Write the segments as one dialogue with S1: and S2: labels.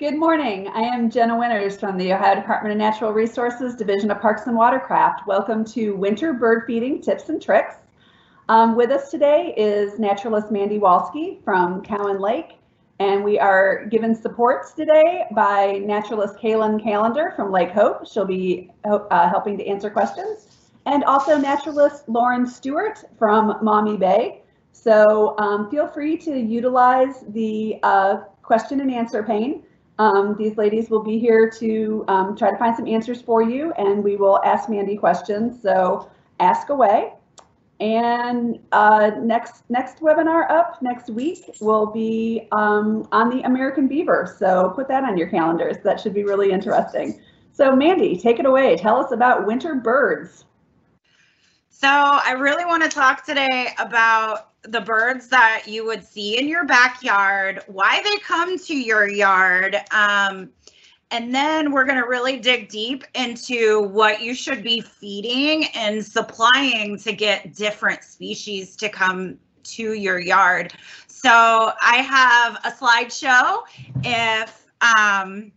S1: Good morning. I am Jenna Winters from the Ohio Department of Natural Resources Division of Parks and Watercraft. Welcome to Winter Bird Feeding Tips and Tricks. Um, with us today is naturalist Mandy Walski from Cowan Lake, and we are given support today by naturalist Kaylin Callender from Lake Hope. She'll be uh, helping to answer questions. And also naturalist Lauren Stewart from Maumee Bay. So um, feel free to utilize the uh, question and answer pane. Um, these ladies will be here to um, try to find some answers for you and we will ask Mandy questions. So ask away. And uh, next next webinar up next week will be um, on the American beaver. So put that on your calendars. That should be really interesting. So Mandy, take it away. Tell us about winter birds.
S2: So I really want to talk today about the birds that you would see in your backyard, why they come to your yard, um, and then we're going to really dig deep into what you should be feeding and supplying to get different species to come to your yard. So I have a slideshow if um,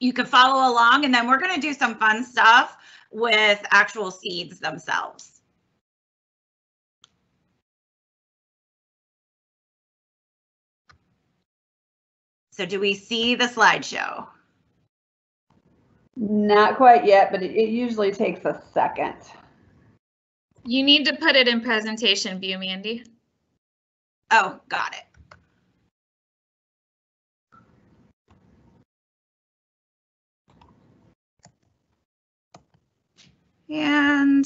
S2: you can follow along, and then we're going to do some fun stuff with actual seeds themselves. So do we see the slideshow?
S1: Not quite yet, but it, it usually takes a second.
S3: You need to put it in presentation view, Mandy.
S2: Oh, got it. And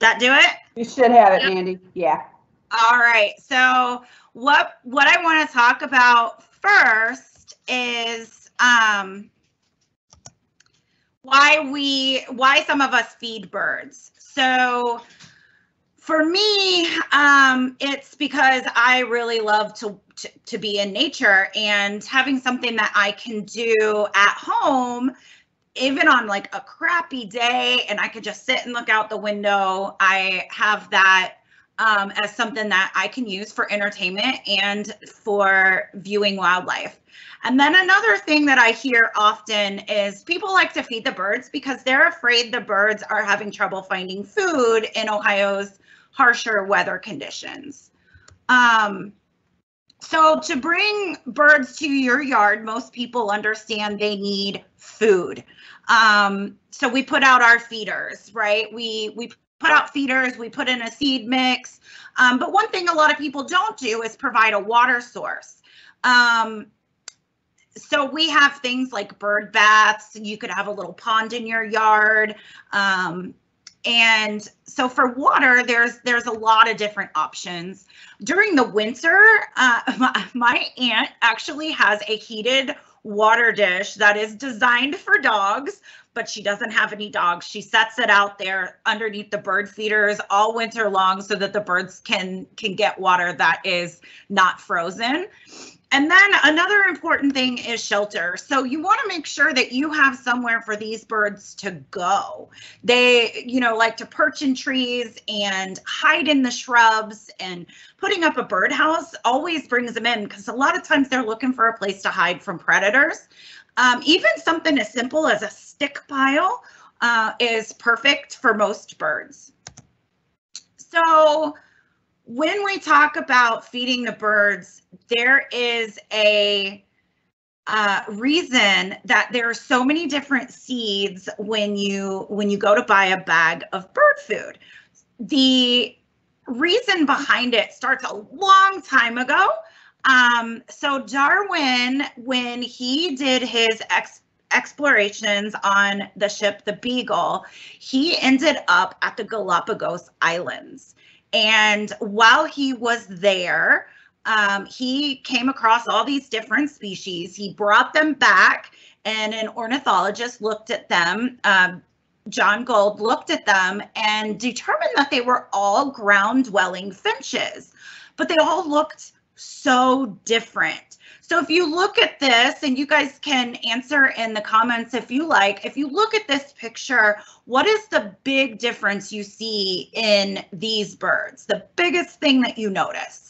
S2: that do it?
S1: You should have it, yep. Mandy. Yeah.
S2: All right. So what what I want to talk about first is um, why we why some of us feed birds. So for me, um, it's because I really love to, to, to be in nature and having something that I can do at home even on like a crappy day and I could just sit and look out the window, I have that um, as something that I can use for entertainment and for viewing wildlife. And then another thing that I hear often is people like to feed the birds because they're afraid the birds are having trouble finding food in Ohio's harsher weather conditions. Um, so to bring birds to your yard, most people understand they need food. Um, so we put out our feeders, right? We we put out feeders, we put in a seed mix. Um, but one thing a lot of people don't do is provide a water source. Um, so we have things like bird baths. You could have a little pond in your yard. Um, and so for water, there's there's a lot of different options. During the winter, uh, my, my aunt actually has a heated water dish that is designed for dogs, but she doesn't have any dogs. She sets it out there underneath the bird feeders all winter long so that the birds can can get water that is not frozen. And then another important thing is shelter. So you want to make sure that you have somewhere for these birds to go. They, you know, like to perch in trees and hide in the shrubs and putting up a birdhouse always brings them in because a lot of times they're looking for a place to hide from predators. Um, even something as simple as a stick pile uh, is perfect for most birds. So when we talk about feeding the birds, there is a uh, reason that there are so many different seeds when you when you go to buy a bag of bird food. The reason behind it starts a long time ago. Um, so Darwin, when he did his ex explorations on the ship the Beagle, he ended up at the Galapagos Islands. And while he was there, um, he came across all these different species. He brought them back, and an ornithologist looked at them. Um, John Gould looked at them and determined that they were all ground dwelling finches, but they all looked so different. So if you look at this, and you guys can answer in the comments if you like, if you look at this picture, what is the big difference you see in these birds? The biggest thing that you notice?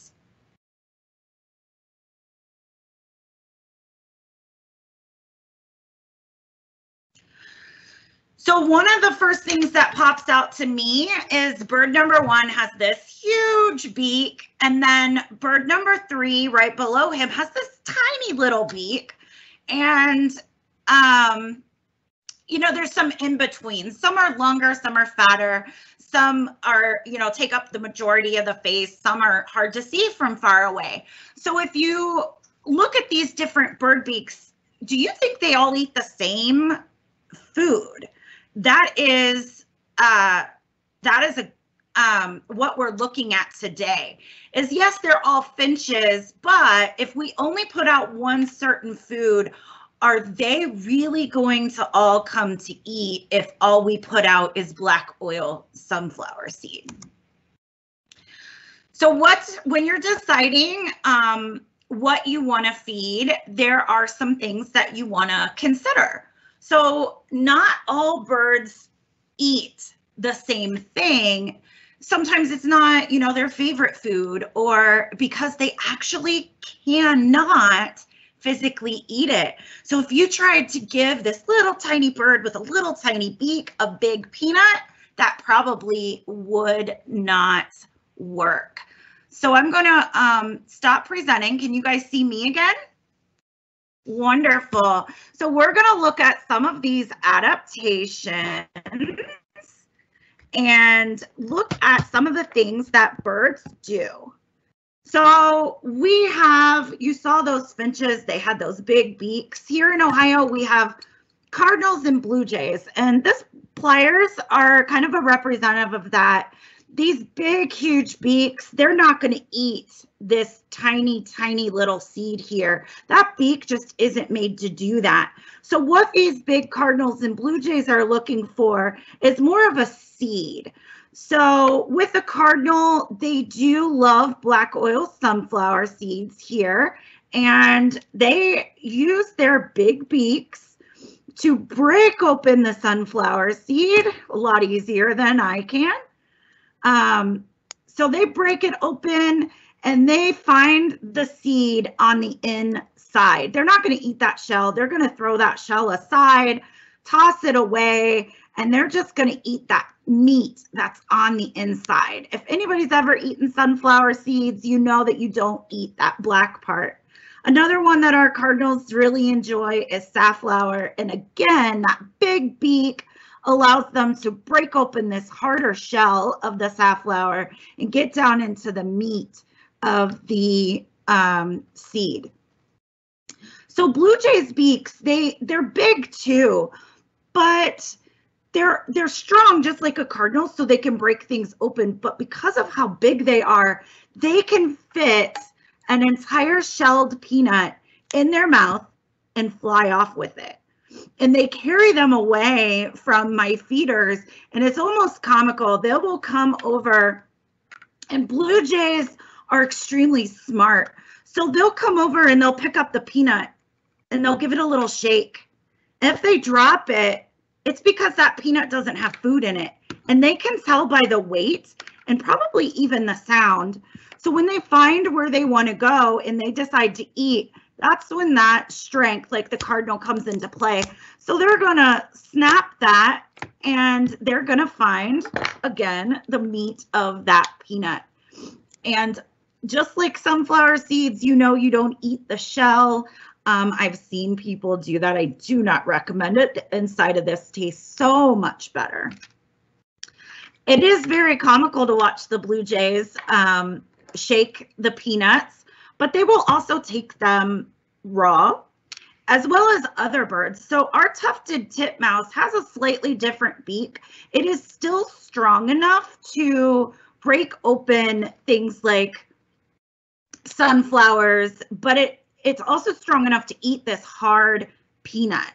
S2: So one of the first things that pops out to me is bird number one has this huge beak, and then bird number three right below him has this tiny little beak. And um, you know, there's some in between. Some are longer, some are fatter, some are, you know, take up the majority of the face, some are hard to see from far away. So if you look at these different bird beaks, do you think they all eat the same food? That is uh that is a um, what we're looking at today is yes, they're all finches, but if we only put out one certain food, are they really going to all come to eat if all we put out is black oil sunflower seed? So what's when you're deciding um, what you want to feed, there are some things that you want to consider. So not all birds eat the same thing. Sometimes it's not, you know, their favorite food or because they actually cannot physically eat it. So if you tried to give this little tiny bird with a little tiny beak a big peanut, that probably would not work. So I'm going to um, stop presenting. Can you guys see me again? Wonderful. So we're going to look at some of these adaptations and look at some of the things that birds do. So we have, you saw those finches, they had those big beaks. Here in Ohio, we have cardinals and blue jays, and this pliers are kind of a representative of that. These big, huge beaks, they're not going to eat this tiny, tiny little seed here. That beak just isn't made to do that. So what these big cardinals and blue jays are looking for is more of a seed. So with the cardinal, they do love black oil sunflower seeds here, and they use their big beaks to break open the sunflower seed a lot easier than I can. Um, so they break it open and they find the seed on the inside. They're not going to eat that shell. They're going to throw that shell aside, toss it away, and they're just going to eat that meat that's on the inside. If anybody's ever eaten sunflower seeds, you know that you don't eat that black part. Another one that our cardinals really enjoy is safflower. And again, that big beak allows them to break open this harder shell of the safflower and get down into the meat of the um, seed. So blue jays beaks, they they're big too, but they're they're strong just like a cardinal so they can break things open but because of how big they are they can fit an entire shelled peanut in their mouth and fly off with it and they carry them away from my feeders and it's almost comical they will come over and blue jays are extremely smart so they'll come over and they'll pick up the peanut and they'll give it a little shake if they drop it it's because that peanut doesn't have food in it. And they can tell by the weight and probably even the sound. So when they find where they want to go and they decide to eat, that's when that strength, like the cardinal, comes into play. So they're going to snap that and they're going to find, again, the meat of that peanut. And just like sunflower seeds, you know, you don't eat the shell. Um, I've seen people do that. I do not recommend it. The inside of this tastes so much better. It is very comical to watch the Blue Jays um, shake the peanuts, but they will also take them raw as well as other birds. So our tufted titmouse has a slightly different beak. It is still strong enough to break open things like sunflowers, but it it's also strong enough to eat this hard peanut.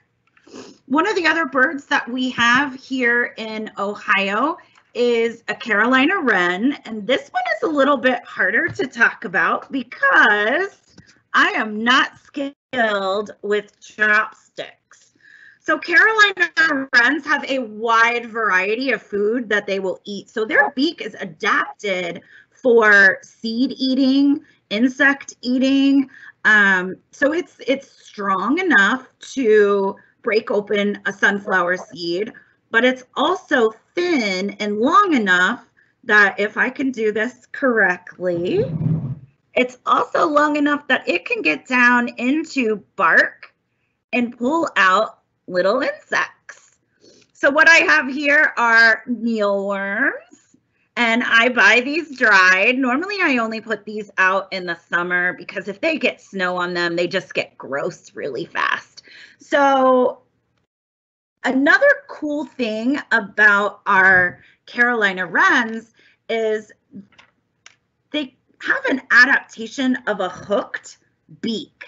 S2: One of the other birds that we have here in Ohio is a Carolina wren, and this one is a little bit harder to talk about because I am not skilled with chopsticks. So Carolina wrens have a wide variety of food that they will eat. So their beak is adapted for seed eating, insect eating, um, so it's it's strong enough to break open a sunflower seed, but it's also thin and long enough that if I can do this correctly, it's also long enough that it can get down into bark and pull out little insects. So what I have here are mealworms and I buy these dried. Normally I only put these out in the summer because if they get snow on them, they just get gross really fast. So another cool thing about our Carolina wrens is they have an adaptation of a hooked beak.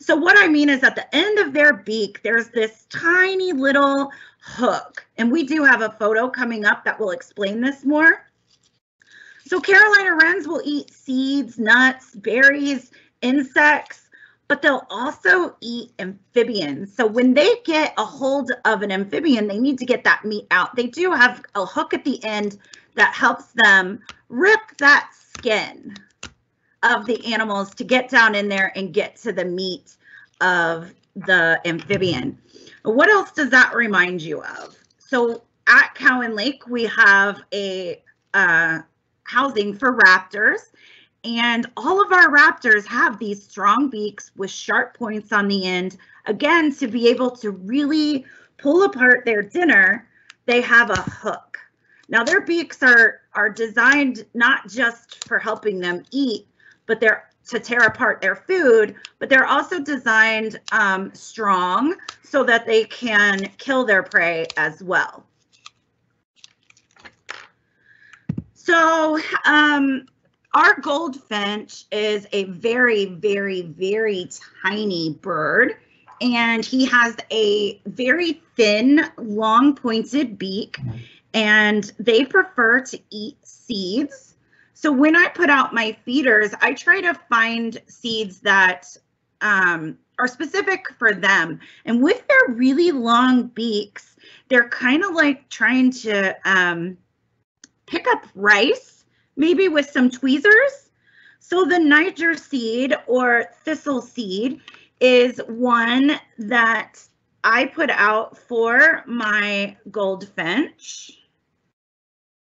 S2: So what I mean is at the end of their beak, there's this tiny little hook. And we do have a photo coming up that will explain this more. So Carolina wrens will eat seeds, nuts, berries, insects, but they'll also eat amphibians. So when they get a hold of an amphibian, they need to get that meat out. They do have a hook at the end that helps them rip that skin of the animals to get down in there and get to the meat of the amphibian. What else does that remind you of? So at Cowan Lake, we have a uh, housing for raptors. And all of our raptors have these strong beaks with sharp points on the end. Again, to be able to really pull apart their dinner, they have a hook. Now their beaks are, are designed not just for helping them eat, but they're to tear apart their food, but they're also designed um, strong so that they can kill their prey as well. So um, our goldfinch is a very, very, very tiny bird. And he has a very thin, long pointed beak, and they prefer to eat seeds. So when I put out my feeders, I try to find seeds that um, are specific for them. And with their really long beaks, they're kind of like trying to um, pick up rice, maybe with some tweezers. So the Niger seed or thistle seed is one that I put out for my goldfinch.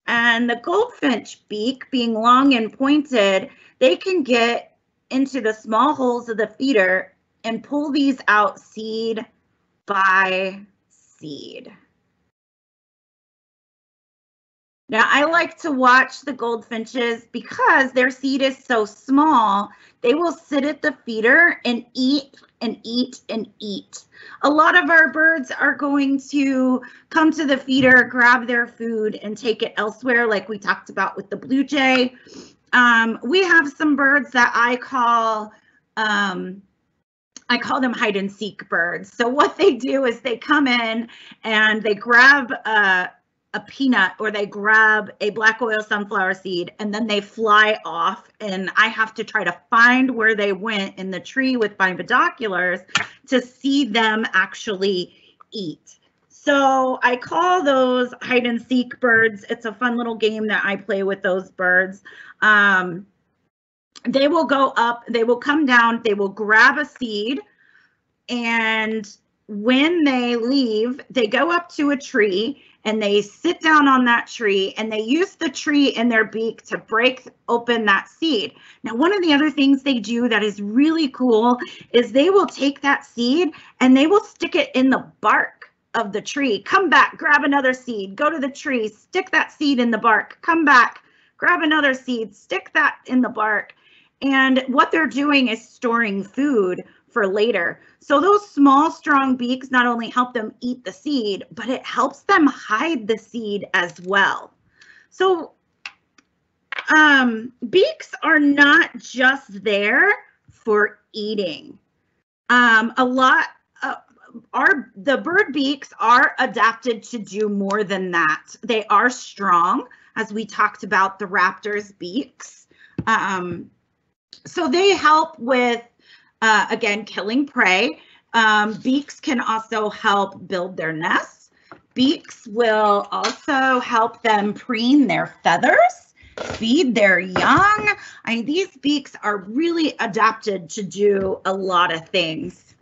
S2: And the goldfinch beak being long and pointed, they can get into the small holes of the feeder and pull these out seed by seed. Now, I like to watch the goldfinches because their seed is so small. They will sit at the feeder and eat and eat and eat. A lot of our birds are going to come to the feeder, grab their food, and take it elsewhere, like we talked about with the blue jay. Um, we have some birds that I call um, I call them hide and seek birds. So what they do is they come in and they grab a, a peanut or they grab a black oil sunflower seed and then they fly off and I have to try to find where they went in the tree with my binoculars to see them actually eat. So I call those hide and seek birds. It's a fun little game that I play with those birds. Um, they will go up, they will come down, they will grab a seed and when they leave, they go up to a tree and they sit down on that tree and they use the tree in their beak to break open that seed. Now, one of the other things they do that is really cool is they will take that seed and they will stick it in the bark of the tree. Come back, grab another seed, go to the tree, stick that seed in the bark, come back, grab another seed, stick that in the bark. And what they're doing is storing food for later. So those small, strong beaks not only help them eat the seed, but it helps them hide the seed as well. So um, beaks are not just there for eating. Um, a lot, uh, our the bird beaks are adapted to do more than that. They are strong, as we talked about the raptor's beaks. Um, so they help with uh, again, killing prey. Um, beaks can also help build their nests. Beaks will also help them preen their feathers, feed their young. I mean, these beaks are really adapted to do a lot of things.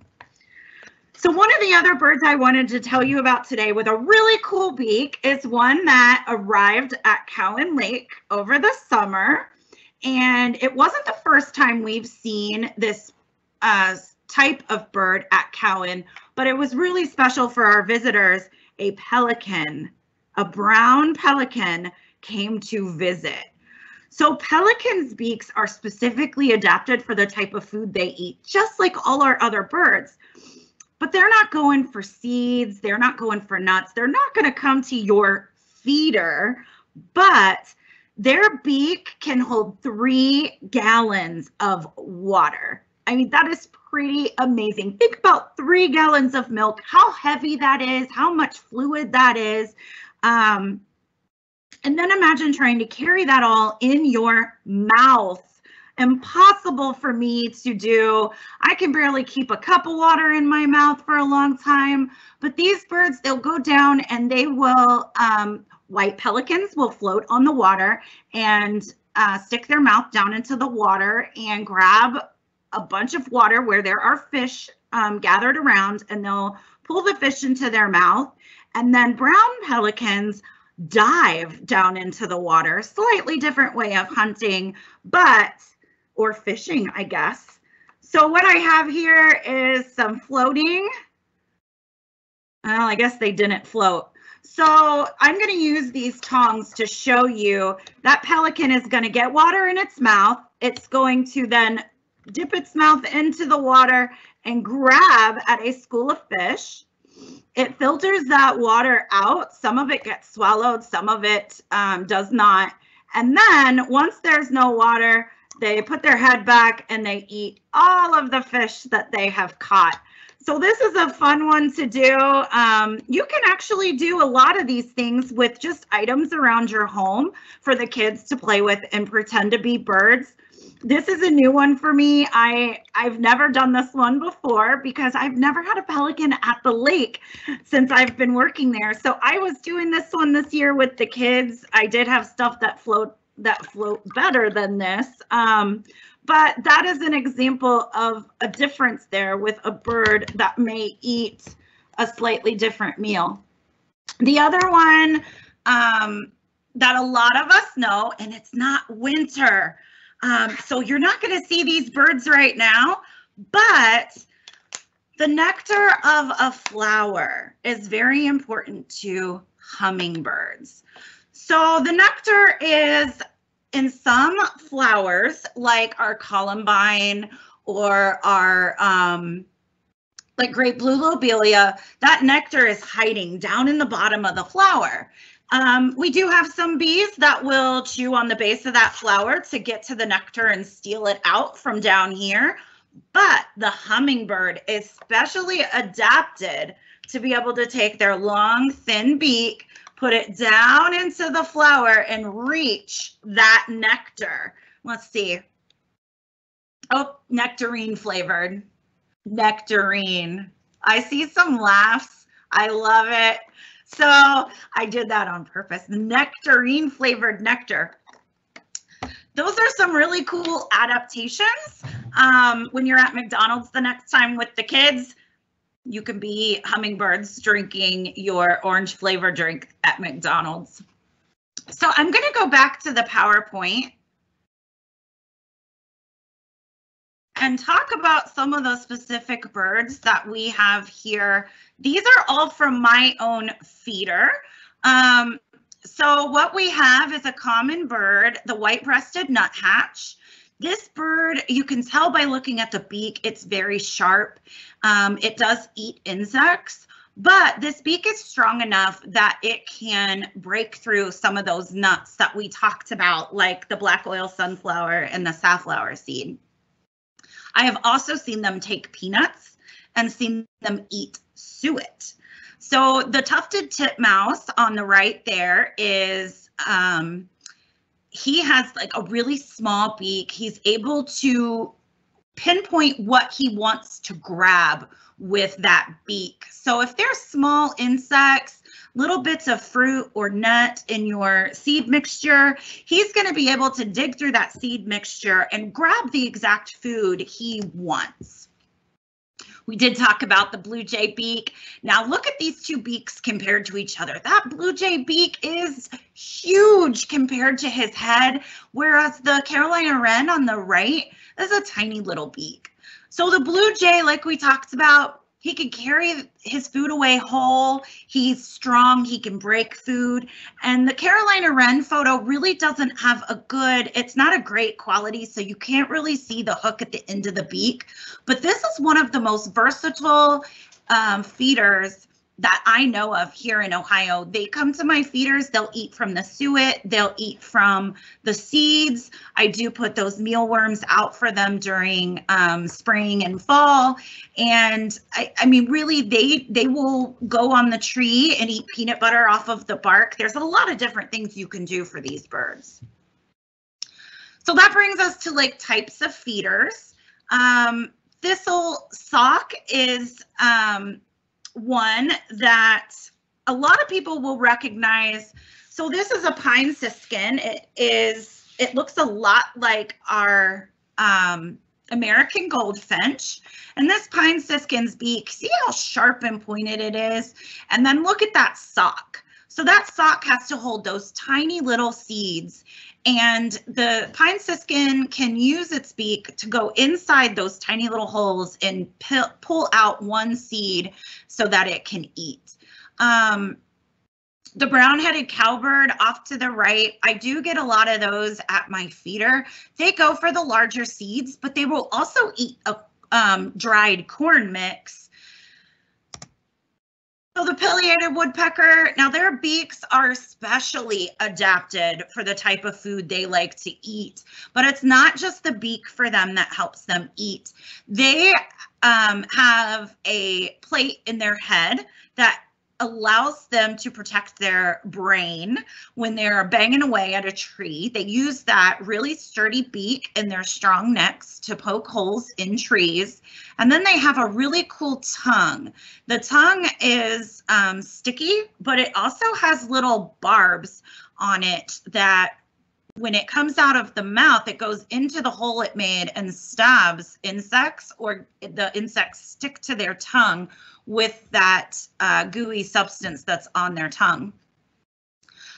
S2: So one of the other birds I wanted to tell you about today with a really cool beak is one that arrived at Cowan Lake over the summer. And it wasn't the first time we've seen this uh, type of bird at Cowan, but it was really special for our visitors. A pelican, a brown pelican came to visit. So pelicans' beaks are specifically adapted for the type of food they eat, just like all our other birds. But they're not going for seeds, they're not going for nuts, they're not going to come to your feeder, but their beak can hold three gallons of water. I mean, that is pretty amazing. Think about three gallons of milk, how heavy that is, how much fluid that is. Um, and then imagine trying to carry that all in your mouth. Impossible for me to do. I can barely keep a cup of water in my mouth for a long time. But these birds, they'll go down and they will, um, white pelicans will float on the water and uh, stick their mouth down into the water and grab a bunch of water where there are fish um, gathered around and they'll pull the fish into their mouth. And then brown pelicans dive down into the water. Slightly different way of hunting, but, or fishing, I guess. So what I have here is some floating. Well, I guess they didn't float. So I'm going to use these tongs to show you that pelican is going to get water in its mouth. It's going to then dip its mouth into the water and grab at a school of fish it filters that water out. Some of it gets swallowed, some of it um, does not. And then once there's no water, they put their head back and they eat all of the fish that they have caught. So this is a fun one to do. Um, you can actually do a lot of these things with just items around your home for the kids to play with and pretend to be birds this is a new one for me. I I've never done this one before because I've never had a pelican at the lake since I've been working there. So I was doing this one this year with the kids. I did have stuff that float that float better than this. Um, but that is an example of a difference there with a bird that may eat a slightly different meal. The other one um, that a lot of us know, and it's not winter. Um, so you're not going to see these birds right now, but the nectar of a flower is very important to hummingbirds. So the nectar is in some flowers like our columbine or our um, like great blue lobelia, that nectar is hiding down in the bottom of the flower. Um, we do have some bees that will chew on the base of that flower to get to the nectar and steal it out from down here. But the hummingbird is specially adapted to be able to take their long, thin beak, put it down into the flower and reach that nectar. Let's see. Oh, nectarine flavored. Nectarine. I see some laughs. I love it. So I did that on purpose. Nectarine flavored nectar. Those are some really cool adaptations. Um, when you're at McDonald's the next time with the kids, you can be hummingbirds drinking your orange flavor drink at McDonald's. So I'm going to go back to the PowerPoint and talk about some of the specific birds that we have here. These are all from my own feeder. Um, so what we have is a common bird, the white-breasted nuthatch. This bird, you can tell by looking at the beak, it's very sharp. Um, it does eat insects, but this beak is strong enough that it can break through some of those nuts that we talked about, like the black oil sunflower and the safflower seed. I have also seen them take peanuts and seen them eat suet. So the tufted titmouse on the right there is, um, he has like a really small beak. He's able to pinpoint what he wants to grab with that beak. So if there's small insects, little bits of fruit or nut in your seed mixture, he's going to be able to dig through that seed mixture and grab the exact food he wants. We did talk about the blue jay beak. Now look at these two beaks compared to each other. That blue jay beak is huge compared to his head, whereas the Carolina wren on the right is a tiny little beak. So the blue jay, like we talked about, he can carry his food away whole. He's strong. He can break food. And the Carolina Wren photo really doesn't have a good, it's not a great quality, so you can't really see the hook at the end of the beak. But this is one of the most versatile um, feeders that I know of here in Ohio. They come to my feeders, they'll eat from the suet, they'll eat from the seeds. I do put those mealworms out for them during um, spring and fall. And I, I mean, really, they they will go on the tree and eat peanut butter off of the bark. There's a lot of different things you can do for these birds. So that brings us to like types of feeders. Um, thistle sock is um, one that a lot of people will recognize. So this is a pine siskin. It is, it looks a lot like our um, American goldfinch. And this pine siskin's beak, see how sharp and pointed it is? And then look at that sock. So that sock has to hold those tiny little seeds and the pine siskin can use its beak to go inside those tiny little holes and pull out one seed so that it can eat. Um, the brown-headed cowbird off to the right, I do get a lot of those at my feeder. They go for the larger seeds, but they will also eat a um, dried corn mix so the pileated woodpecker, now their beaks are specially adapted for the type of food they like to eat, but it's not just the beak for them that helps them eat. They um, have a plate in their head that allows them to protect their brain when they're banging away at a tree. They use that really sturdy beak and their strong necks to poke holes in trees. And then they have a really cool tongue. The tongue is um, sticky, but it also has little barbs on it that when it comes out of the mouth, it goes into the hole it made and stabs insects or the insects stick to their tongue with that uh, gooey substance that's on their tongue.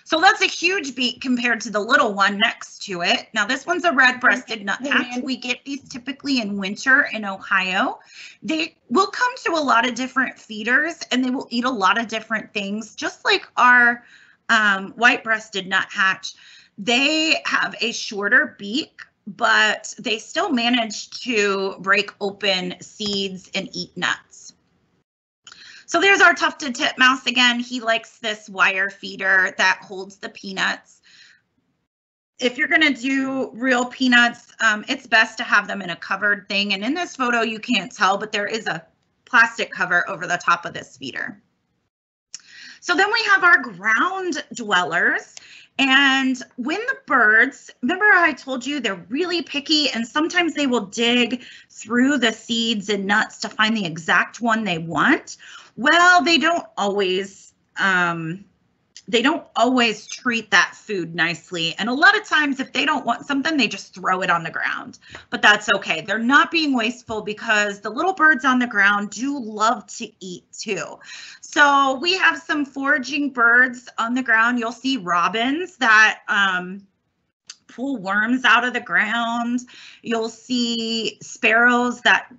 S2: So that's a huge beak compared to the little one next to it. Now this one's a red-breasted nuthatch. We get these typically in winter in Ohio. They will come to a lot of different feeders and they will eat a lot of different things, just like our um, white-breasted nuthatch. They have a shorter beak, but they still manage to break open seeds and eat nuts. So there's our tufted titmouse again. He likes this wire feeder that holds the peanuts. If you're gonna do real peanuts, um, it's best to have them in a covered thing. And in this photo, you can't tell, but there is a plastic cover over the top of this feeder. So then we have our ground dwellers. And when the birds, remember I told you they're really picky and sometimes they will dig through the seeds and nuts to find the exact one they want. Well, they don't always um, they don't always treat that food nicely. And a lot of times, if they don't want something, they just throw it on the ground. But that's okay. They're not being wasteful because the little birds on the ground do love to eat too. So we have some foraging birds on the ground. You'll see robins that um, pull worms out of the ground. You'll see sparrows that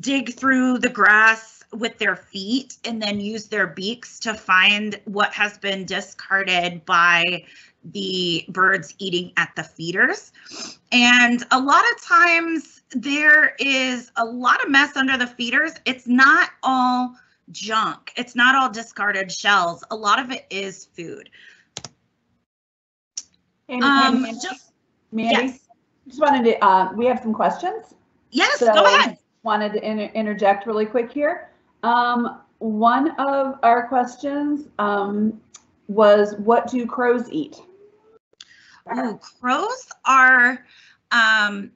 S2: dig through the grass with their feet and then use their beaks to find what has been discarded by the birds eating at the feeders. And a lot of times there is a lot of mess under the feeders. It's not all junk. It's not all discarded shells. A lot of it is food.
S1: And, um, and just Mandy, yes. just wanted to, uh, we have some questions.
S2: Yes, so go ahead.
S1: Wanted to inter interject really quick here. Um, one of our questions um, was, what do crows eat?
S2: Oh, crows are, um,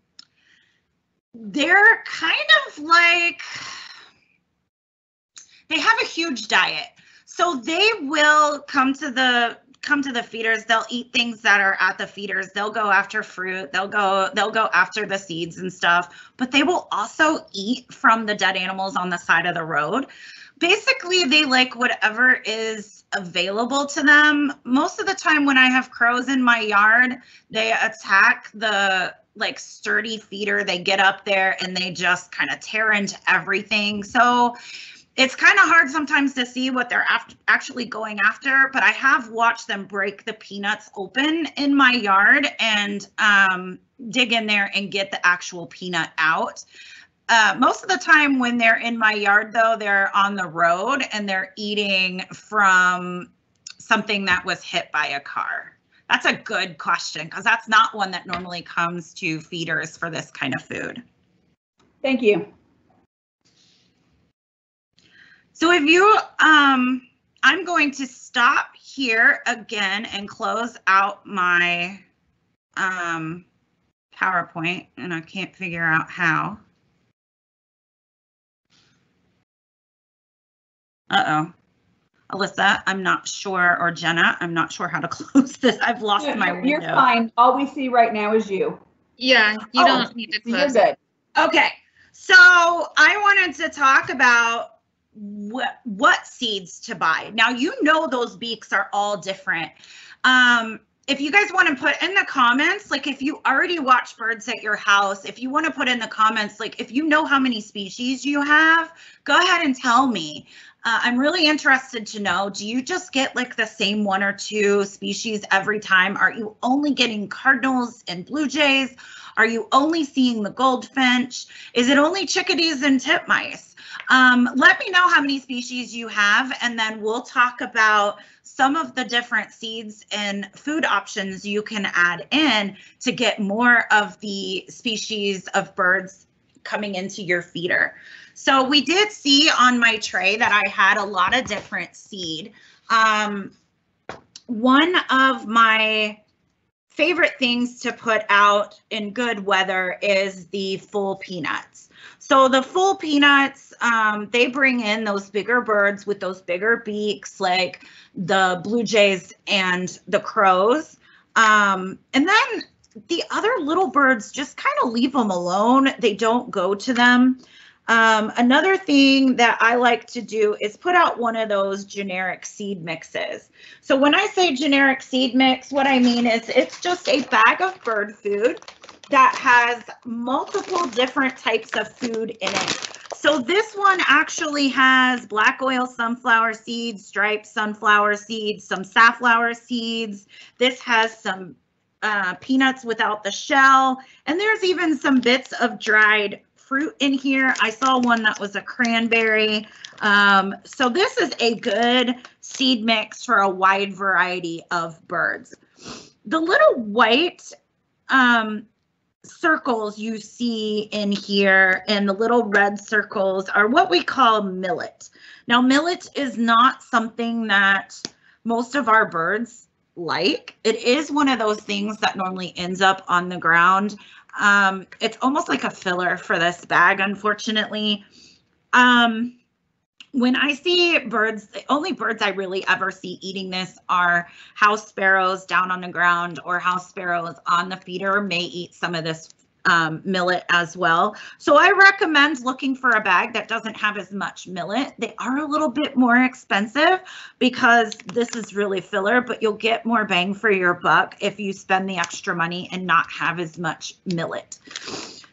S2: they're kind of like, they have a huge diet. So they will come to the come to the feeders, they'll eat things that are at the feeders. They'll go after fruit. They'll go they'll go after the seeds and stuff, but they will also eat from the dead animals on the side of the road. Basically, they like whatever is available to them. Most of the time when I have crows in my yard, they attack the like sturdy feeder. They get up there and they just kind of tear into everything. So it's kind of hard sometimes to see what they're after, actually going after, but I have watched them break the peanuts open in my yard and um, dig in there and get the actual peanut out. Uh, most of the time when they're in my yard, though, they're on the road and they're eating from something that was hit by a car. That's a good question because that's not one that normally comes to feeders for this kind of food.
S1: Thank you.
S2: So if you, um, I'm going to stop here again and close out my um, PowerPoint and I can't figure out how. Uh-oh. Alyssa, I'm not sure, or Jenna, I'm not sure how to close this. I've lost my window.
S1: You're fine. All we see right now is you.
S3: Yeah, you
S1: Oh,
S3: don't need to
S1: You're
S3: close it.
S1: good.
S2: Okay, so I wanted to talk about what what seeds to buy. Now you know those beaks are all different. Um, if you guys want to put in the comments, like if you already watch birds at your house, if you want to put in the comments, like if you know how many species you have, go ahead and tell me. Uh, I'm really interested to know, do you just get like the same one or two species every time? Are you only getting cardinals and blue jays? Are you only seeing the goldfinch? Is it only chickadees and titmice? Um, let me know how many species you have, and then we'll talk about some of the different seeds and food options you can add in to get more of the species of birds coming into your feeder. So we did see on my tray that I had a lot of different seed. Um, one of my favorite things to put out in good weather is the full peanuts. So the full peanuts, um, they bring in those bigger birds with those bigger beaks, like the blue jays and the crows. Um, and then the other little birds just kind of leave them alone. They don't go to them. Um, another thing that I like to do is put out one of those generic seed mixes. So when I say generic seed mix, what I mean is it's just a bag of bird food that has multiple different types of food in it. So this one actually has black oil sunflower seeds, striped sunflower seeds, some safflower seeds. This has some uh, peanuts without the shell, and there's even some bits of dried fruit in here. I saw one that was a cranberry. Um, so this is a good seed mix for a wide variety of birds. The little white um, circles you see in here and the little red circles are what we call millet. Now, millet is not something that most of our birds like. It is one of those things that normally ends up on the ground. Um, it's almost like a filler for this bag, unfortunately. Um, when I see birds, the only birds I really ever see eating this are house sparrows down on the ground or house sparrows on the feeder may eat some of this um, millet as well. So I recommend looking for a bag that doesn't have as much millet. They are a little bit more expensive because this is really filler, but you'll get more bang for your buck if you spend the extra money and not have as much millet.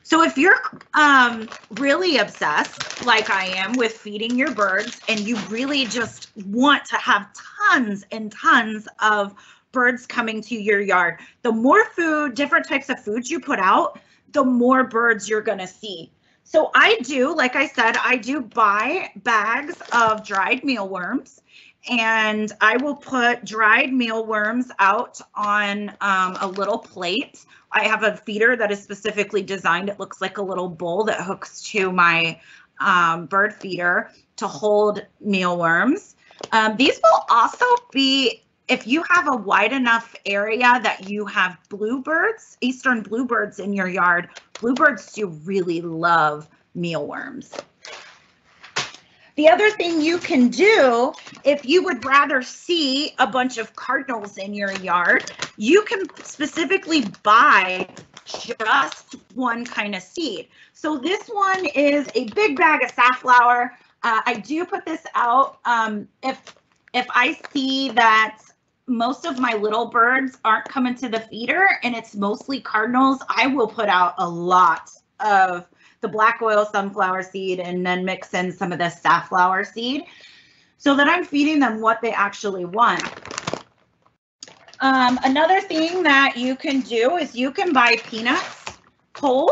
S2: So if you're um, really obsessed, like I am, with feeding your birds and you really just want to have tons and tons of birds coming to your yard, the more food, different types of foods you put out, the more birds you're going to see. So I do, like I said, I do buy bags of dried mealworms and I will put dried mealworms out on um, a little plate. I have a feeder that is specifically designed. It looks like a little bowl that hooks to my um, bird feeder to hold mealworms. Um, these will also be, if you have a wide enough area that you have bluebirds, eastern bluebirds in your yard, bluebirds do really love mealworms. The other thing you can do, if you would rather see a bunch of cardinals in your yard, you can specifically buy just one kind of seed. So this one is a big bag of safflower. Uh, I do put this out um, if if I see that most of my little birds aren't coming to the feeder and it's mostly cardinals, I will put out a lot of the black oil sunflower seed and then mix in some of the safflower seed so that I'm feeding them what they actually want. Um, another thing that you can do is you can buy peanuts whole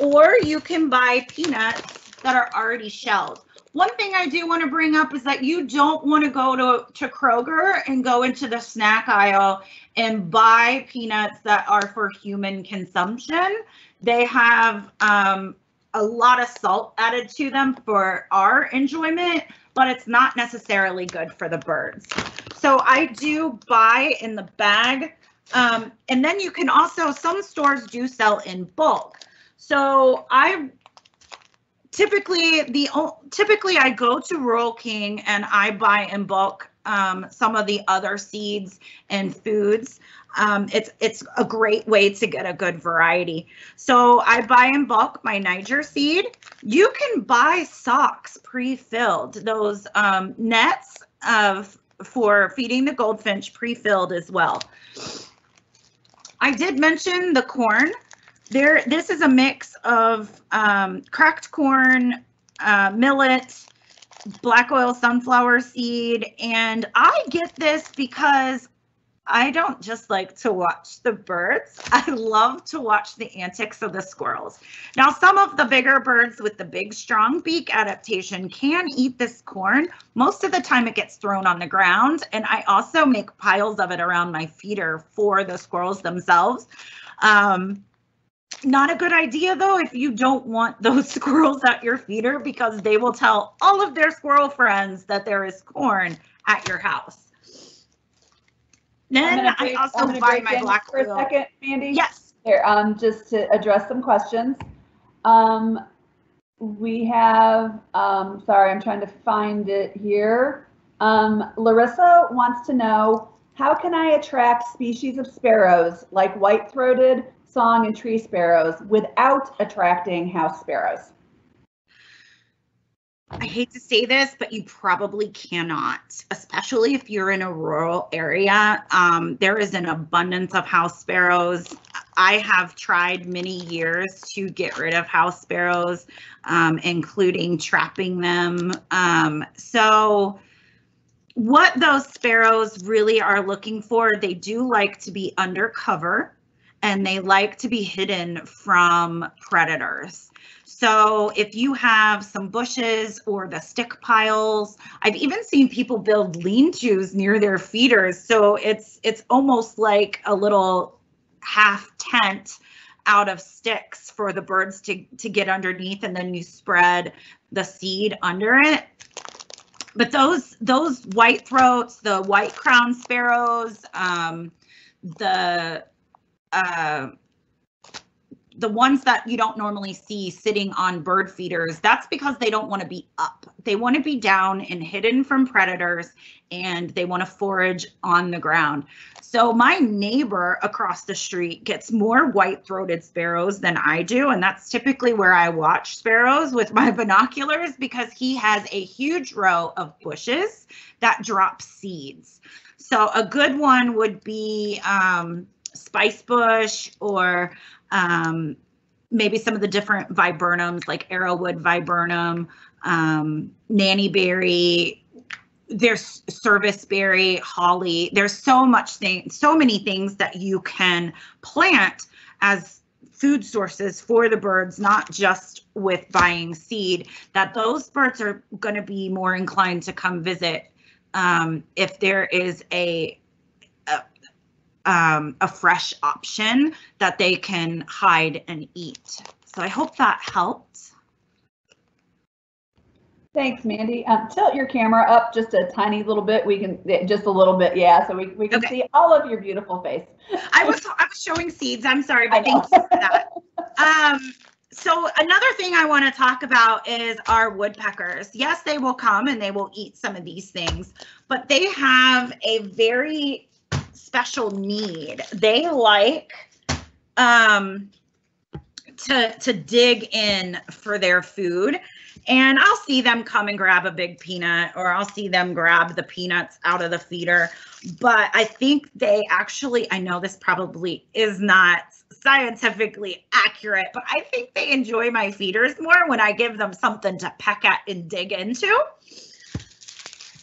S2: or you can buy peanuts that are already shelled. One thing I do want to bring up is that you don't want to go to, to Kroger and go into the snack aisle and buy peanuts that are for human consumption. They have um, a lot of salt added to them for our enjoyment, but it's not necessarily good for the birds. So I do buy in the bag. Um, and then you can also, some stores do sell in bulk. So I typically the typically I go to Rural King and I buy in bulk um, some of the other seeds and foods. Um, it's it's a great way to get a good variety. So I buy in bulk my Niger seed. You can buy socks pre-filled, those um, nets of for feeding the goldfinch pre-filled as well. I did mention the corn. There, this is a mix of um, cracked corn, uh, millet, black oil sunflower seed, and I get this because I don't just like to watch the birds. I love to watch the antics of the squirrels. Now, some of the bigger birds with the big strong beak adaptation can eat this corn. Most of the time it gets thrown on the ground. And I also make piles of it around my feeder for the squirrels themselves. Um, not a good idea though if you don't want those squirrels at your feeder because they will tell all of their squirrel friends that there is corn at your house. Then I
S1: break-
S2: also buy
S1: break
S2: my
S1: in
S2: black
S1: For a second, Mandy?
S2: Yes.
S1: Here, um, just to address some questions. Um, we have, um, sorry, I'm trying to find it here. Um, Larissa wants to know, how can I attract species of sparrows like white-throated, song, and tree sparrows without attracting house sparrows?
S2: I hate to say this, but you probably cannot, especially if you're in a rural area. Um, there is an abundance of house sparrows. I have tried many years to get rid of house sparrows, um, including trapping them. Um, so, what those sparrows really are looking for, they do like to be undercover and they like to be hidden from predators. So if you have some bushes or the stick piles, I've even seen people build lean-tos near their feeders. So it's it's almost like a little half tent out of sticks for the birds to to get underneath and then you spread the seed under it. But those those white throats, the white crown sparrows, um, the uh, the ones that you don't normally see sitting on bird feeders, that's because they don't want to be up. They want to be down and hidden from predators and they want to forage on the ground. So my neighbor across the street gets more white-throated sparrows than I do and that's typically where I watch sparrows with my binoculars because he has a huge row of bushes that drop seeds. So a good one would be um, spice bush or um, maybe some of the different viburnums like arrowwood viburnum, um, nanny berry, there's service berry, holly. There's so much thing, so many things that you can plant as food sources for the birds, not just with buying seed, that those birds are going to be more inclined to come visit um, if there is a um, a fresh option that they can hide and eat. So I hope that helped.
S1: Thanks, Mandy. Um, tilt your camera up just a tiny little bit. We can, just a little bit, yeah, so we, we can
S2: Okay.
S1: see all of your beautiful face.
S2: I was I was showing seeds. I'm sorry, but thank you for that. Um, so another thing I want to talk about is our woodpeckers. Yes, they will come and they will eat some of these things, but they have a very special need. They like um, to to dig in for their food, and I'll see them come and grab a big peanut, or I'll see them grab the peanuts out of the feeder. But I think they actually, I know this probably is not scientifically accurate, but I think they enjoy my feeders more when I give them something to peck at and dig into.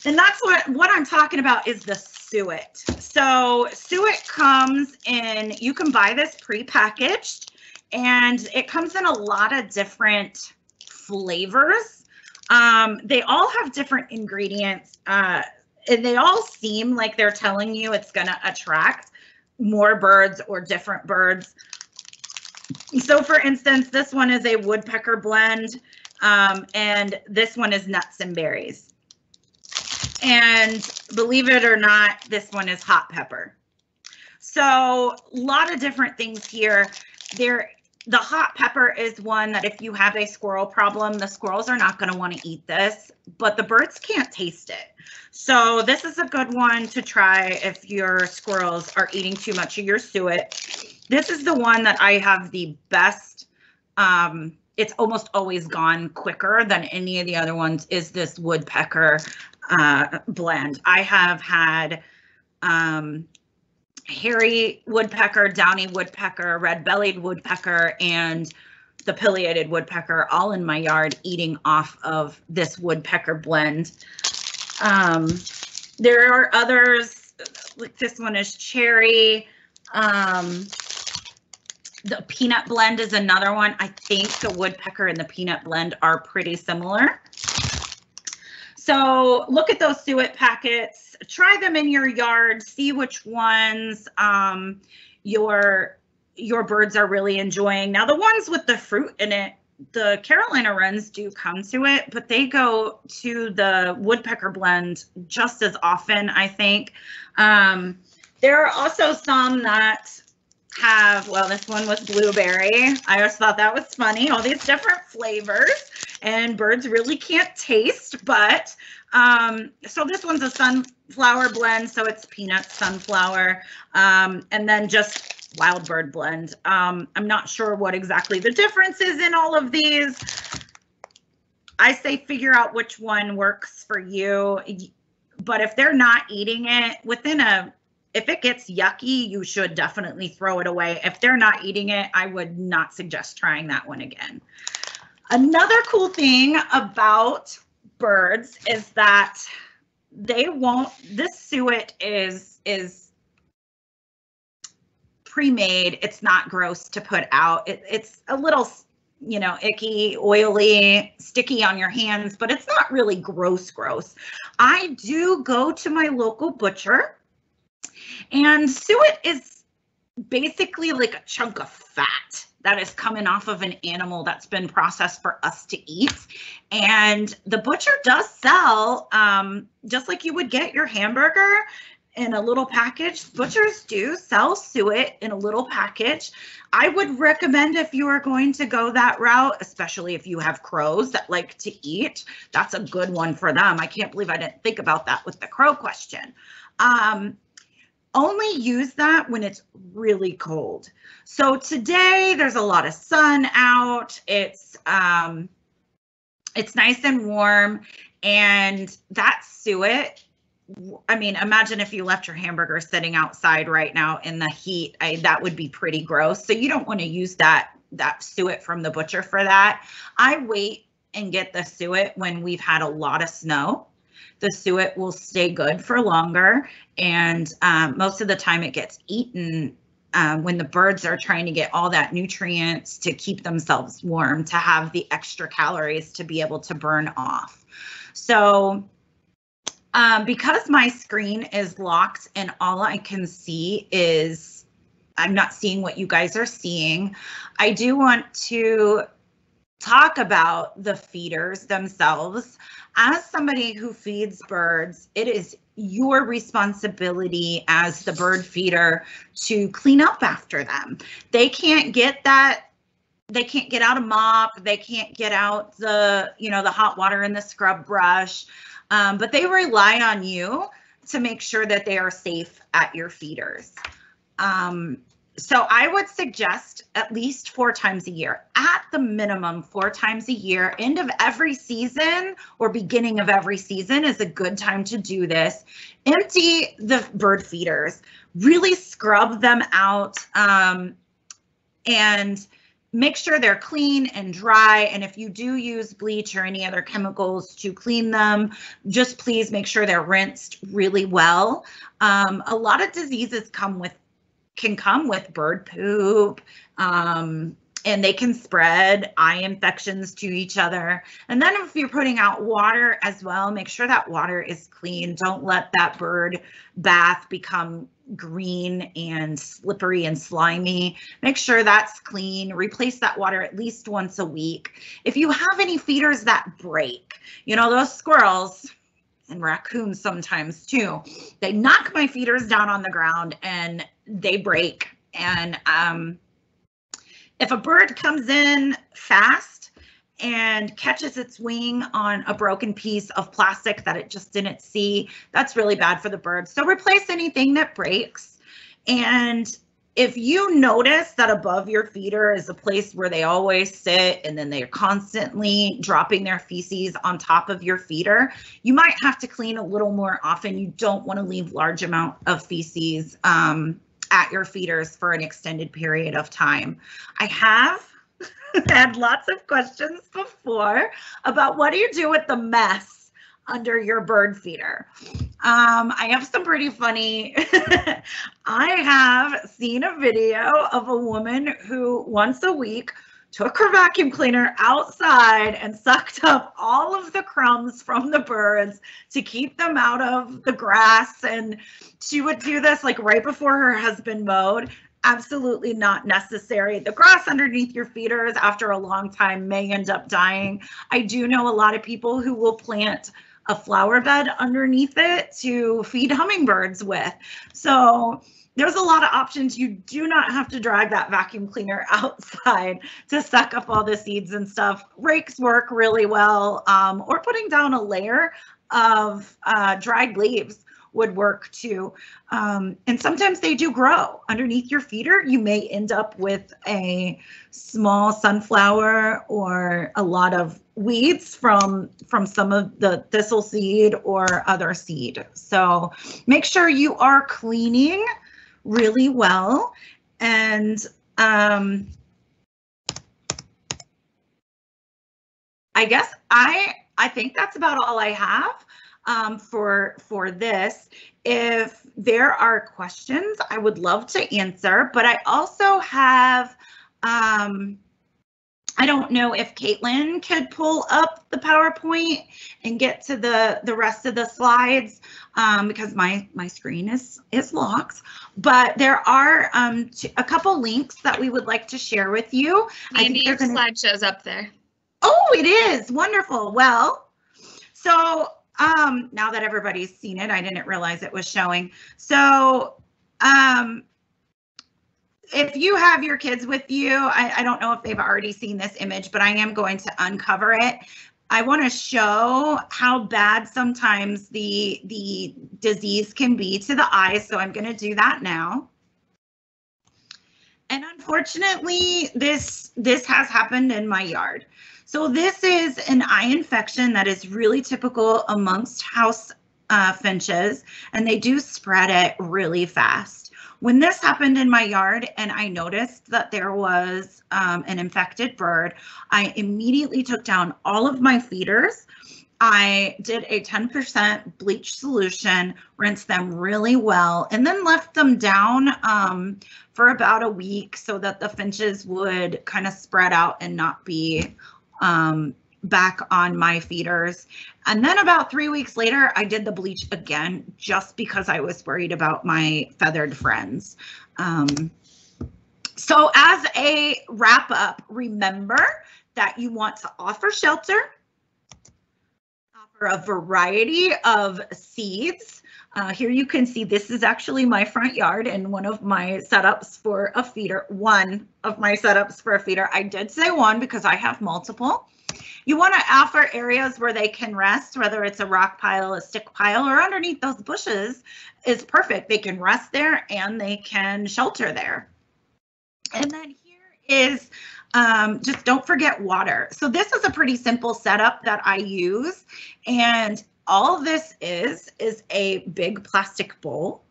S2: And that's what what I'm talking about is the suet. So suet comes in, you can buy this pre-packaged and it comes in a lot of different flavors. Um, they all have different ingredients. Uh, and they all seem like they're telling you it's going to attract more birds or different birds. So for instance, this one is a woodpecker blend, um, and this one is nuts and berries. And believe it or not, this one is hot pepper. So a lot of different things here. There, the hot pepper is one that if you have a squirrel problem, the squirrels are not going to want to eat this, but the birds can't taste it. So this is a good one to try if your squirrels are eating too much of your suet. This is the one that I have the best. Um, it's almost always gone quicker than any of the other ones is this woodpecker uh, blend. I have had um, hairy woodpecker, downy woodpecker, red-bellied woodpecker, and the pileated woodpecker all in my yard eating off of this woodpecker blend. Um, there are others, like this one is cherry. Um, the peanut blend is another one. I think the woodpecker and the peanut blend are pretty similar. So look at those suet packets, try them in your yard, see which ones um, your your birds are really enjoying. Now the ones with the fruit in it, the Carolina wrens do come to it, but they go to the woodpecker blend just as often, I think. Um, there are also some that have, well, this one was blueberry. I just thought that was funny. All these different flavors and birds really can't taste, but um, so this one's a sunflower blend. So it's peanut sunflower um, and then just wild bird blend. Um, I'm not sure what exactly the difference is in all of these. I say figure out which one works for you. But if they're not eating it within a if it gets yucky, you should definitely throw it away. If they're not eating it, I would not suggest trying that one again. Another cool thing about birds is that they won't, this suet is, is pre-made. It's not gross to put out. It, it's a little, you know, icky, oily, sticky on your hands, but it's not really gross, gross. I do go to my local butcher and suet is basically like a chunk of fat that is coming off of an animal that's been processed for us to eat. And the butcher does sell, um, just like you would get your hamburger in a little package. Butchers do sell suet in a little package. I would recommend if you are going to go that route, especially if you have crows that like to eat, that's a good one for them. I can't believe I didn't think about that with the crow question. Um, only use that when it's really cold. So today there's a lot of sun out. It's um it's nice and warm and that suet I mean, imagine if you left your hamburger sitting outside right now in the heat. I, that would be pretty gross. So you don't want to use that that suet from the butcher for that. I wait and get the suet when we've had a lot of snow the suet will stay good for longer. And um, most of the time it gets eaten um, when the birds are trying to get all that nutrients to keep themselves warm, to have the extra calories to be able to burn off. So um, because my screen is locked and all I can see is I'm not seeing what you guys are seeing, I do want to talk about the feeders themselves. As somebody who feeds birds, it is your responsibility as the bird feeder to clean up after them. They can't get that they can't get out a mop, they can't get out the, you know, the hot water and the scrub brush, um, but they rely on you to make sure that they are safe at your feeders. Um, so I would suggest at least four times a year, at the minimum, four times a year. End of every season or beginning of every season is a good time to do this. Empty the bird feeders, really scrub them out, um, and make sure they're clean and dry. And if you do use bleach or any other chemicals to clean them, just please make sure they're rinsed really well. Um, a lot of diseases come with can come with bird poop. Um, and they can spread eye infections to each other. And then if you're putting out water as well, make sure that water is clean. Don't let that bird bath become green and slippery and slimy. Make sure that's clean. Replace that water at least once a week. If you have any feeders that break, you know, those squirrels and raccoons sometimes too, they knock my feeders down on the ground and they break. And um, if a bird comes in fast and catches its wing on a broken piece of plastic that it just didn't see, that's really bad for the bird. So replace anything that breaks. And if you notice that above your feeder is a place where they always sit and then they're constantly dropping their feces on top of your feeder, you might have to clean a little more often. You don't want to leave large amount of feces um, at your feeders for an extended period of time. I have had lots of questions before about what do you do with the mess under your bird feeder. Um, I have some pretty funny. I have seen a video of a woman who once a week took her vacuum cleaner outside and sucked up all of the crumbs from the birds to keep them out of the grass. And she would do this like right before her husband mowed. Absolutely not necessary. The grass underneath your feeders after a long time may end up dying. I do know a lot of people who will plant a flower bed underneath it to feed hummingbirds with. So there's a lot of options. You do not have to drag that vacuum cleaner outside to suck up all the seeds and stuff. Rakes work really well, um, or putting down a layer of uh, dried leaves would work too. Um, and sometimes they do grow underneath your feeder. You may end up with a small sunflower or a lot of weeds from from some of the thistle seed or other seed. So make sure you are cleaning really well and um, I guess I I think that's about all I have um, for for this. If there are questions, I would love to answer, but I also have um, I don't know if Caitlin could pull up the PowerPoint and get to the the rest of the slides um, because my my screen is is locked. But there are um, a couple links that we would like to share with you.
S3: Mandy, your gonna... slide shows up there.
S2: Oh, it is wonderful. Well, so um, now that everybody's seen it, I didn't realize it was showing. So um, if you have your kids with you, I, I, don't know if they've already seen this image, but I am going to uncover it. I want to show how bad sometimes the, the disease can be to the eyes. So I'm going to do that now. And unfortunately, this, this has happened in my yard. So this is an eye infection that is really typical amongst house uh, finches, and they do spread it really fast. When this happened in my yard and I noticed that there was um, an infected bird, I immediately took down all of my feeders. I did a 10% bleach solution, rinsed them really well, and then left them down um, for about a week so that the finches would kind of spread out and not be um, back on my feeders. And then about three weeks later, I did the bleach again just because I was worried about my feathered friends. Um, so as a wrap up, remember that you want to offer shelter, offer a variety of seeds Uh, here you can see this is actually my front yard and one of my setups for a feeder, one of my setups for a feeder. I did say one because I have multiple. You want to offer areas where they can rest, whether it's a rock pile, a stick pile, or underneath those bushes is perfect. They can rest there and they can shelter there. And then here is um, just don't forget water. So this is a pretty simple setup that I use. And all this is, is a big plastic bowl.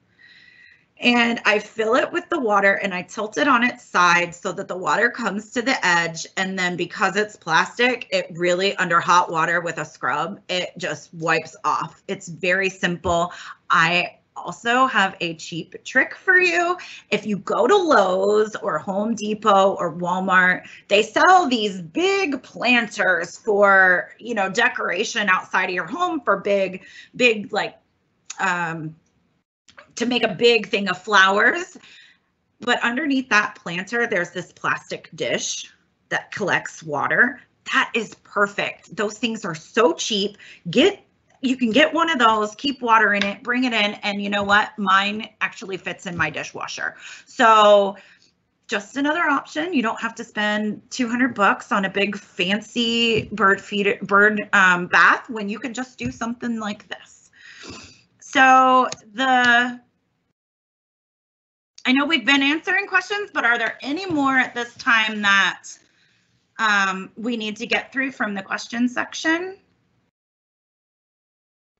S2: And I fill it with the water and I tilt it on its side so that the water comes to the edge. And then because it's plastic, it really under hot water with a scrub, it just wipes off. It's very simple. I also have a cheap trick for you. If you go to Lowe's or Home Depot or Walmart, they sell these big planters for, you know, decoration outside of your home for big, big, like, um, to make a big thing of flowers. But underneath that planter, there's this plastic dish that collects water. That is perfect. Those things are so cheap. Get you can get one of those, keep water in it, bring it in, and you know what? Mine actually fits in my dishwasher. So just another option. You don't have to spend 200 bucks on a big fancy bird feed bird um, bath when you can just do something like this. So the I know we've been answering questions, but are there any more at this time that um, we need to get through from the question section?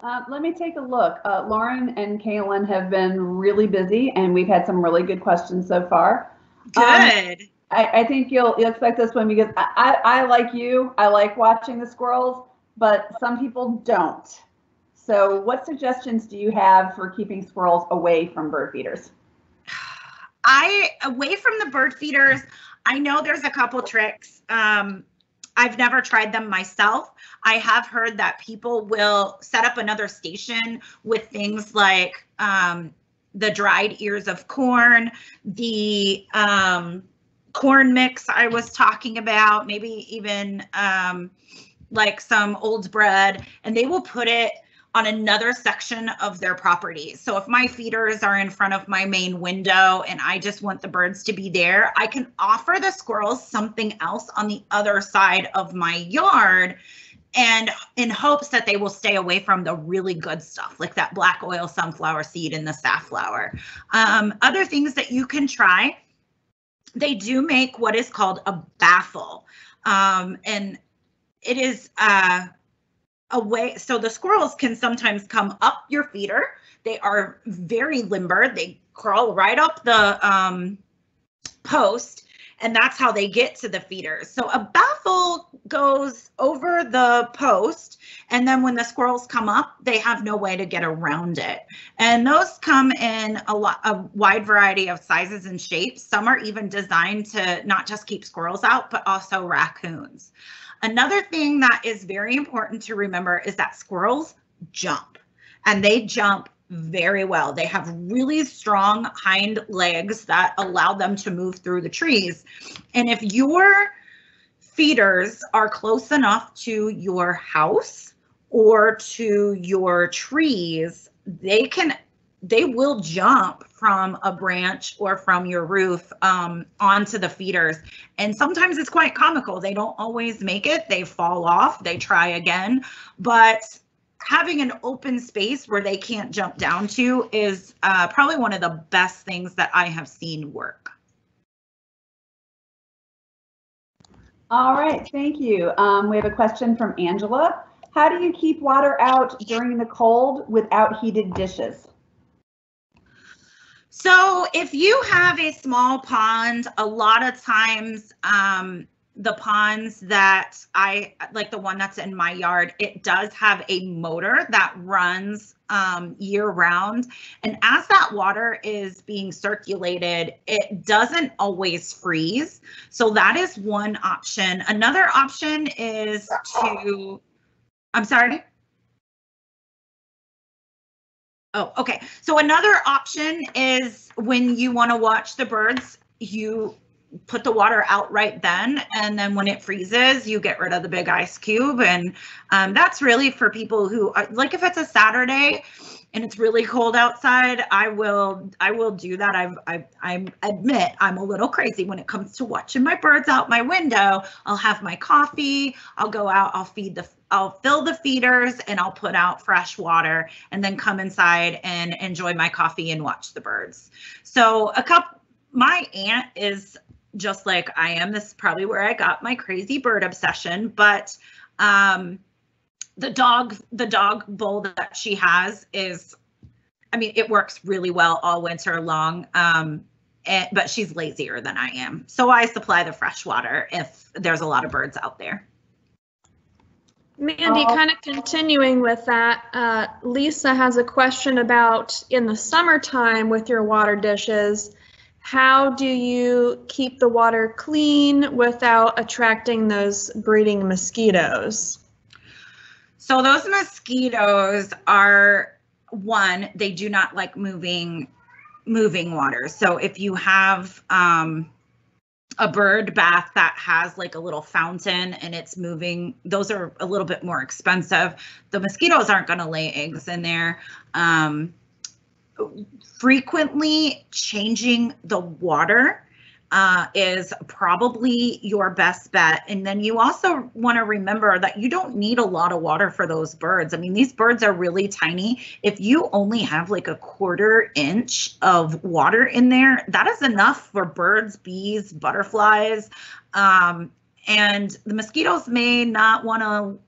S1: Uh, let me take a look. Uh, Lauren and Kaylin have been really busy and we've had some really good questions so far.
S2: Good.
S1: Um, I, I, think you'll, you'll expect this one because I, I, I like you. I like watching the squirrels, but some people don't. So what suggestions do you have for keeping squirrels away from bird feeders?
S2: I, away from the bird feeders, I know there's a couple tricks. Um, I've never tried them myself. I have heard that people will set up another station with things like um, the dried ears of corn, the um, corn mix I was talking about, maybe even um, like some old bread, and they will put it on another section of their property. So if my feeders are in front of my main window and I just want the birds to be there, I can offer the squirrels something else on the other side of my yard and in hopes that they will stay away from the really good stuff like that black oil sunflower seed and the safflower. Um, other things that you can try, they do make what is called a baffle. Um, and it is uh, away. So the squirrels can sometimes come up your feeder. They are very limber. They crawl right up the um, post and that's how they get to the feeders. So a baffle goes over the post, and then when the squirrels come up, they have no way to get around it. And those come in a lot, a wide variety of sizes and shapes. Some are even designed to not just keep squirrels out, but also raccoons. Another thing that is very important to remember is that squirrels jump and they jump very well. They have really strong hind legs that allow them to move through the trees. And if your feeders are close enough to your house or to your trees, they can they will jump from a branch or from your roof um, onto the feeders. And sometimes it's quite comical. They don't always make it, they fall off, they try again. But having an open space where they can't jump down to is uh, probably one of the best things that I have seen work.
S1: All right, thank you. Um, we have a question from Angela. How do you keep water out during the cold without heated dishes?
S2: So if you have a small pond, a lot of times um, the ponds that I like the one that's in my yard, it does have a motor that runs um, year round. And as that water is being circulated, it doesn't always freeze. So that is one option. Another option is to, I'm sorry. Oh, okay. So another option is when you want to watch the birds, you put the water out right then and then when it freezes you get rid of the big ice cube and um, that's really for people who are, like if it's a saturday and it's really cold outside, I will I will do that. I've, I I admit I'm a little crazy when it comes to watching my birds out my window. I'll have my coffee. I'll go out. I'll feed the I'll fill the feeders and I'll put out fresh water and then come inside and enjoy my coffee and watch the birds. So a cup my aunt is just like I am. This is probably where I got my crazy bird obsession, but um the dog the dog bowl that she has is i mean it works really well all winter long um and, but she's lazier than i am so i supply the fresh water if there's a lot of birds out there
S4: Mandy,
S1: Oh.
S4: kind of continuing with that, uh, Lisa has a question about in the summertime with your water dishes, how do you keep the water clean without attracting those breeding mosquitoes?
S2: So those mosquitoes are one, they do not like moving moving water. So if you have um a bird bath that has like a little fountain and it's moving, those are a little bit more expensive. The mosquitoes aren't going to lay eggs in there. Um frequently changing the water uh, is probably your best bet. And then you also want to remember that you don't need a lot of water for those birds. I mean, these birds are really tiny. If you only have like a quarter inch of water in there, that is enough for birds, bees, butterflies. Um, and the mosquitoes may not want to,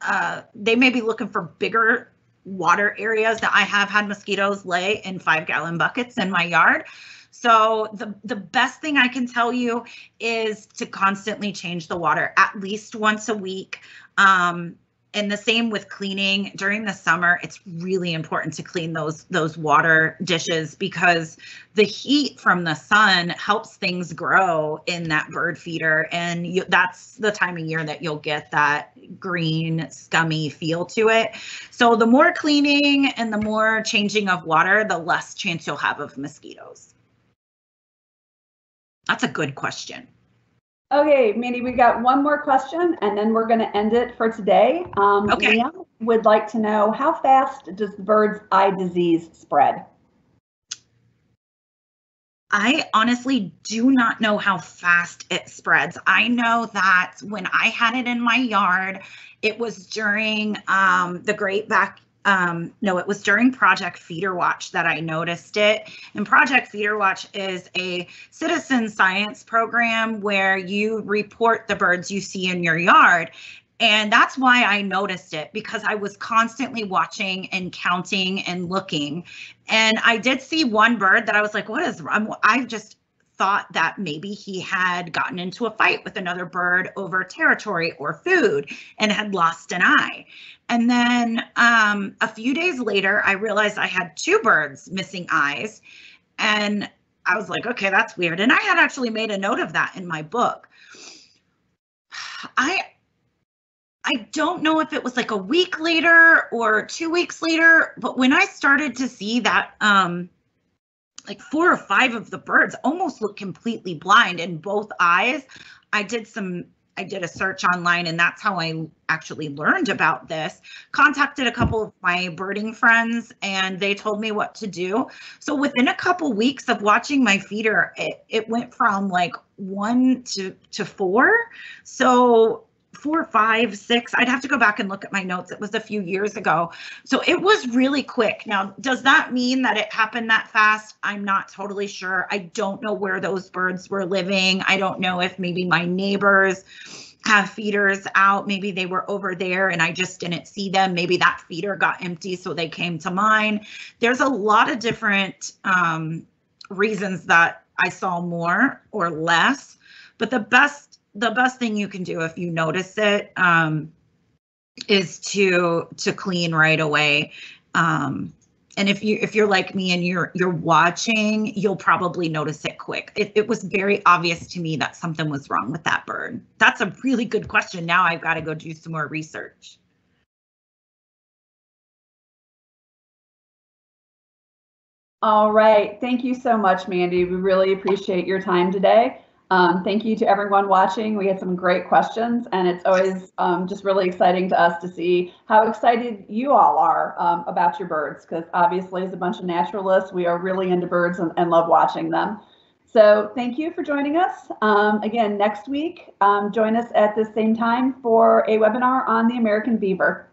S2: uh, they may be looking for bigger water areas. Now, I have had mosquitoes lay in five gallon buckets in my yard. So the the best thing I can tell you is to constantly change the water at least once a week. Um, and the same with cleaning during the summer. It's really important to clean those those water dishes because the heat from the sun helps things grow in that bird feeder, and you, that's the time of year that you'll get that green scummy feel to it. So the more cleaning and the more changing of water, the less chance you'll have of mosquitoes. That's a good question.
S1: Okay, Mandy, we got one more question and then we're going to end it for today. Um,
S2: Okay.
S1: Leah would like to know how fast does the bird's eye disease spread?
S2: I honestly do not know how fast it spreads. I know that when I had it in my yard, it was during um, the Great Back. Um, no, it was during Project Feeder Watch that I noticed it. And Project Feeder Watch is a citizen science program where you report the birds you see in your yard. And that's why I noticed it because I was constantly watching and counting and looking. And I did see one bird that I was like, what is, I'm, I just thought that maybe he had gotten into a fight with another bird over territory or food and had lost an eye. And then um, a few days later, I realized I had two birds missing eyes. And I was like, okay, that's weird. And I had actually made a note of that in my book. I I don't know if it was like a week later or two weeks later, but when I started to see that um like four or five of the birds almost look completely blind in both eyes, I did some I did a search online and that's how I actually learned about this. Contacted a couple of my birding friends and they told me what to do. So within a couple weeks of watching my feeder, it, it went from like one to, to four. So four, five, six. I'd have to go back and look at my notes. It was a few years ago. So it was really quick. Now, does that mean that it happened that fast? I'm not totally sure. I don't know where those birds were living. I don't know if maybe my neighbors have feeders out. Maybe they were over there and I just didn't see them. Maybe that feeder got empty, so they came to mine. There's a lot of different um, reasons that I saw more or less, but the best the best thing you can do if you notice it um, is to to clean right away. Um, and if you if you're like me and you're you're watching, you'll probably notice it quick. It, it was very obvious to me that something was wrong with that bird. That's a really good question. Now I've got to go do some more research.
S1: All right. Thank you so much, Mandy. We really appreciate your time today. Um, thank you to everyone watching. We had some great questions, and it's always um, just really exciting to us to see how excited you all are um, about your birds, because obviously, as a bunch of naturalists, we are really into birds and, and love watching them. So thank you for joining us. Um, again, next week, um, join us at the same time for a webinar on the American beaver.